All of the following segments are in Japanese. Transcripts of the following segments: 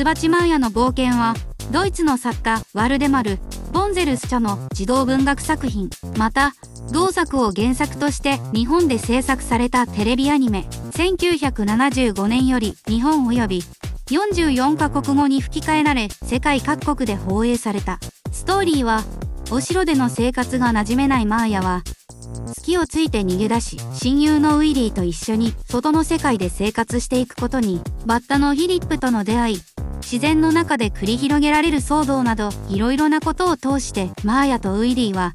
ツバチマーヤの冒険は、ドイツの作家ワルデマル・ボンゼルス著の児童文学作品。また、同作を原作として日本で制作されたテレビアニメ、1975年より日本及び44カ国語に吹き替えられ世界各国で放映された。ストーリーは、お城での生活が馴染めないマーヤは、月をついて逃げ出し、親友のウィリーと一緒に外の世界で生活していくことに、バッタのフィリップとの出会い、自然の中で繰り広げられる騒動など、いろいろなことを通して、マーヤとウィリーは、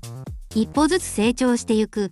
一歩ずつ成長してゆく。